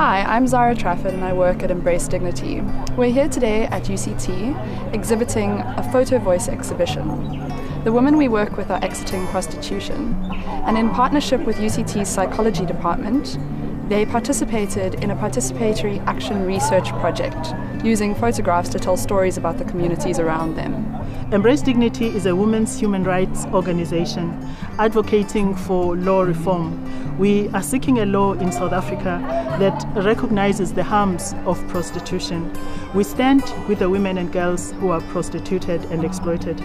Hi, I'm Zara Trafford and I work at Embrace Dignity. We're here today at UCT exhibiting a photo voice exhibition. The women we work with are exiting prostitution, and in partnership with UCT's psychology department, they participated in a participatory action research project using photographs to tell stories about the communities around them. Embrace Dignity is a women's human rights organization advocating for law reform. We are seeking a law in South Africa that recognizes the harms of prostitution. We stand with the women and girls who are prostituted and exploited.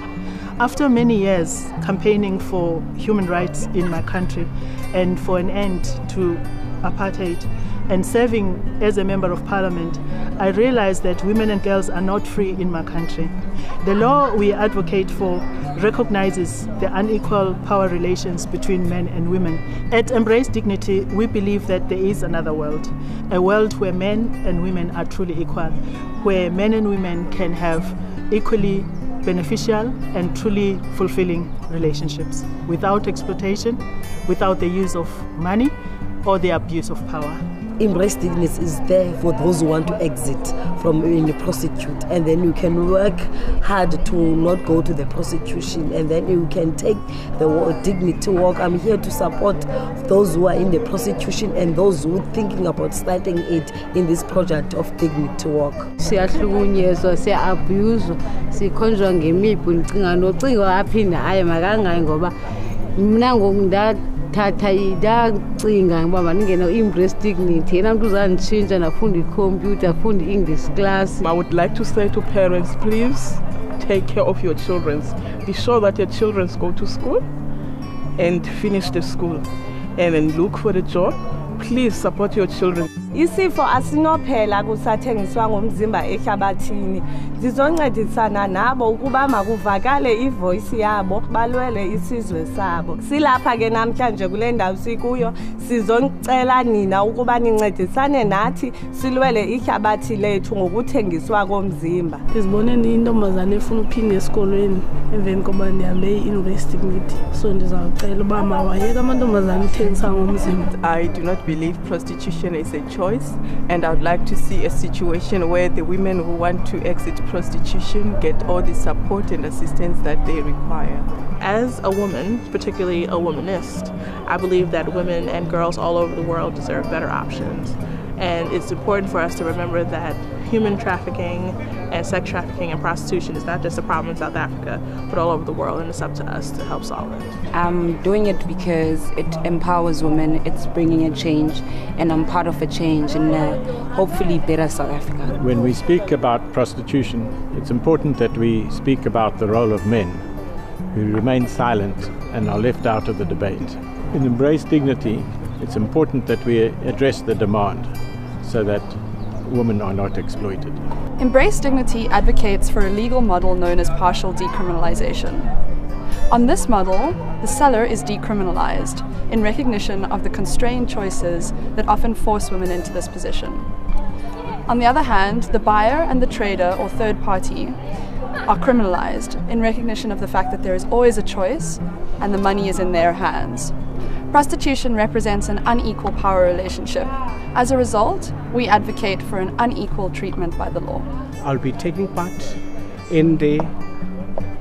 After many years campaigning for human rights in my country and for an end to apartheid and serving as a member of parliament, I realized that women and girls are not free in my country. The law we advocate for recognizes the unequal power relations between men and women. At Embrace Dignity, we believe that there is another world, a world where men and women are truly equal, where men and women can have equally beneficial and truly fulfilling relationships without exploitation, without the use of money, or the abuse of power. Embrace Dignity is there for those who want to exit from being a prostitute and then you can work hard to not go to the prostitution and then you can take the dignity to walk. I'm here to support those who are in the prostitution and those who are thinking about starting it in this project of dignity walk. siyahlukunyezwa siya-abhuzwa ndacinga uba mandingena i-embrace dignity yena mntu uzanditshintsha ndafunda ikhompyutha afunda i-english class I would like to say to parents, please take care of your children. Be sure that your children go to school and finish the school. And then look for a job. Please support your children. Isifo asinophela kusathengiswa ngomzimba ehlabathini. Ndizoncedisana nabo ukuba makuvakale ivoyisi yabo balwele isizwe sabo. Silapha ke namhlanje kule ndawo sikuyo sizocela nina ukuba nincedisane nathi silwele ihlabathi lethu ngokuthengiswa komzimba. Ndizibone ndiyintombazane efuna uphinda esikolweni emveni koba ndihambe i-university dignity so ndizawucela uba mawayeka amantombazane uthengisa ngomzimba. I do not believe prostitution is a choice, and I would like to see a situation where the women who want to exit prostitution get all the support and assistance that they require. As a woman, particularly a womanist, I believe that women and girls all over the world deserve better options. And it's important for us to remember that human trafficking and sex trafficking and prostitution is not just a problem in South Africa, but all over the world, and it's up to us to help solve it. I'm doing it because it empowers women, it's bringing a change, and I'm part of a change in a hopefully better South Africa. When we speak about prostitution, it's important that we speak about the role of men who remain silent and are left out of the debate. In Embrace Dignity, it's important that we address the demand so that women are not exploited. Embrace Dignity advocates for a legal model known as partial decriminalization. On this model, the seller is decriminalized in recognition of the constrained choices that often force women into this position. On the other hand, the buyer and the trader or third party are criminalized in recognition of the fact that there is always a choice and the money is in their hands. Prostitution represents an unequal power relationship. As a result, we advocate for an unequal treatment by the law. I'll be taking part in the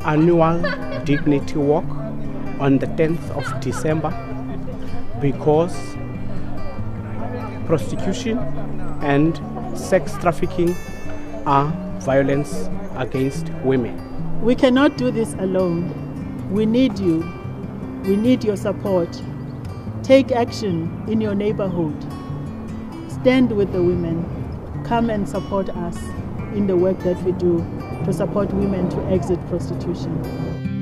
annual Dignity Walk on the 10th of December because prostitution and sex trafficking are violence against women. We cannot do this alone. We need you. We need your support. Take action in your neighborhood. Stand with the women. Come and support us in the work that we do to support women to exit prostitution.